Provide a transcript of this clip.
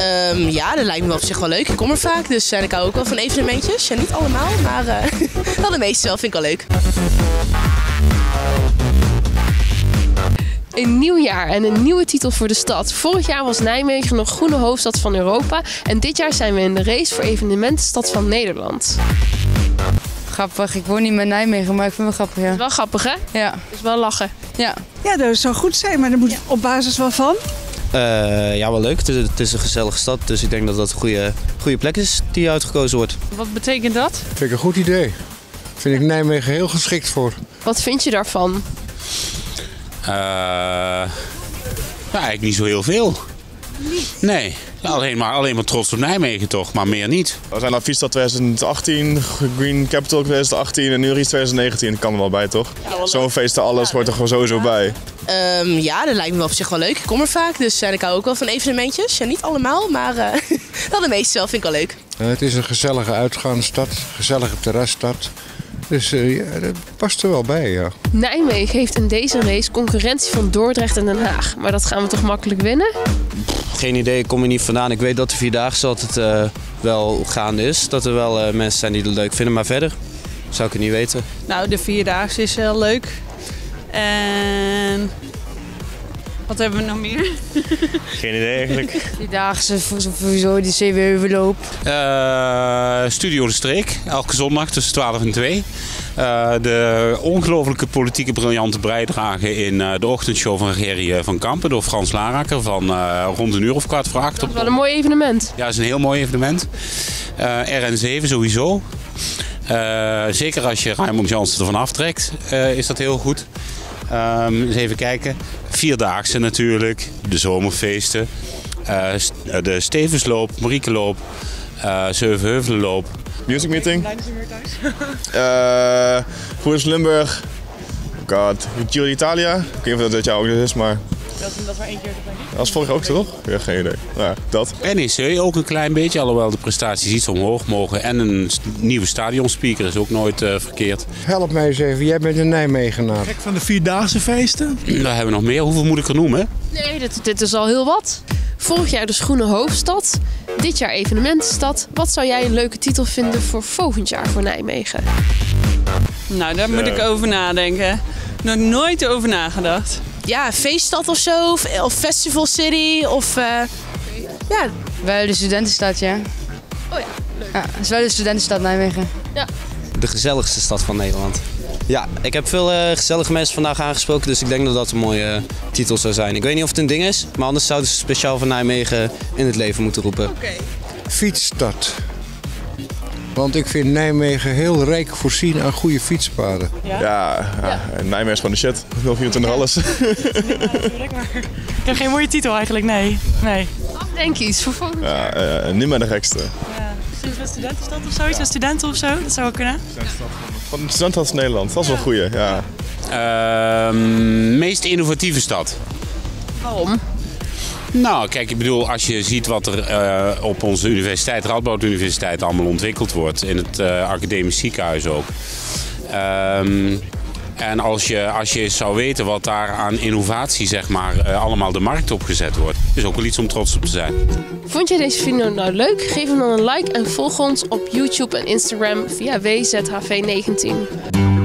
Ehm, ja, dat lijkt me op zich wel leuk. Ik kom er vaak, dus uh, ik hou ook wel van evenementjes. Ja, niet allemaal, maar uh, wel de meeste wel. Vind ik wel leuk. Een nieuw jaar en een nieuwe titel voor de stad. Vorig jaar was Nijmegen nog groene hoofdstad van Europa. En dit jaar zijn we in de race voor evenementenstad van Nederland. Grappig, ik woon niet met Nijmegen, maar ik vind het wel grappig, ja. Is wel grappig, hè? Ja. Is wel lachen. Ja. Ja, dat zou goed zijn, maar dat moet op basis waarvan? Uh, ja, wel leuk. Het is, het is, een gezellige stad, dus ik denk dat dat een goede, goede plek is die uitgekozen wordt. Wat betekent dat? Vind ik een goed idee. Vind ik Nijmegen heel geschikt voor. Wat vind je daarvan? Uh, ja, eigenlijk niet zo heel veel. Niet? Nee, alleen maar, alleen maar trots op Nijmegen toch, maar meer niet. We zijn naar Fiestad 2018, Green Capital 2018 en nu iets 2019. Dat kan er wel bij toch? Ja, Zo'n feest alles ja, hoort er gewoon sowieso bij. Um, ja, dat lijkt me op zich wel leuk. Ik kom er vaak, dus uh, ik hou ook wel van evenementjes. Ja, niet allemaal, maar uh, wel de meeste wel. Vind ik wel leuk. Uh, het is een gezellige uitgaansstad, gezellige terrasstad. Dus uh, ja, dat past er wel bij, ja. Nijmegen heeft in deze race concurrentie van Dordrecht en Den Haag. Maar dat gaan we toch makkelijk winnen? Geen idee, ik kom er niet vandaan. Ik weet dat de Vierdaagse altijd uh, wel gaande is. Dat er wel uh, mensen zijn die het leuk vinden, maar verder zou ik het niet weten. Nou, de Vierdaagse is heel leuk. En wat hebben we nog meer? Geen idee eigenlijk. Vierdaagse, sowieso die Zeeweuvelloop. Uh, Studio de Streek, elke zondag tussen 12 en 2. Uh, de ongelooflijke politieke briljante bijdrage in uh, de ochtendshow van Gerry van Kampen door Frans Laraker van uh, rond een uur of kwart voor acht. Dat is wel een mooi evenement. Ja, dat is een heel mooi evenement. RN7 sowieso. zeker als je Raymond Jansen ervan aftrekt, is dat heel goed. Um, eens even kijken. Vierdaagse natuurlijk, de zomerfeesten, uh, de Stevensloop, Mariekeloop, uh, Zevenheuvelenloop. Music meeting. uh, Limburg. God, Giro d'Italia. Ik weet niet of dat dit jaar ook is, maar... Dat is maar één keer. Dat is vorig ook toch? Ja, geen idee. Ja, dat. NEC ook een klein beetje, alhoewel de prestaties iets omhoog mogen. En een nieuwe stadionspeaker is ook nooit uh, verkeerd. Help mij eens even, jij bent een Nijmegenaar. Gek van de Vierdaagse feesten? Daar hebben we nog meer. Hoeveel moet ik er noemen? Nee, dit, dit is al heel wat. Vorig jaar de Groene Hoofdstad. Dit jaar evenementenstad. Wat zou jij een leuke titel vinden voor volgend jaar voor Nijmegen? Nou, daar moet ik over nadenken. Nog nooit over nagedacht. Ja, feeststad of zo. Of, of festival city. Of uh, ja. Wel de studentenstad, ja. Oh ja, leuk. Ja, het is wel de studentenstad Nijmegen. Ja. De gezelligste stad van Nederland. Ja, ik heb veel uh, gezellige mensen vandaag aangesproken, dus ik denk dat dat een mooie uh, titel zou zijn. Ik weet niet of het een ding is, maar anders zouden ze speciaal van Nijmegen in het leven moeten roepen. Oké. Okay. Fietsstad. Want ik vind Nijmegen heel rijk voorzien aan goede fietspaden. Ja, ja, ja. Nijmegen is gewoon de shit. 024 alles. Ja, natuurlijk, maar ik heb geen mooie titel eigenlijk, nee. nee. Denk iets voor volgend jaar. Ja, uh, niet meer de gekste. Ja. Misschien een studentenstad of zoiets, een studenten of zo, dat zou wel kunnen. Van de studenten van Nederland, dat is wel een goeie, ja. Uh, meest innovatieve stad. Waarom? Nou, kijk, ik bedoel, als je ziet wat er uh, op onze universiteit, Radboud Universiteit, allemaal ontwikkeld wordt. In het uh, academisch ziekenhuis ook. Um, en als je, als je zou weten wat daar aan innovatie, zeg maar, uh, allemaal de markt op gezet wordt, is ook wel iets om trots op te zijn. Vond je deze video nou leuk? Geef hem dan een like en volg ons op YouTube en Instagram via WZHV19.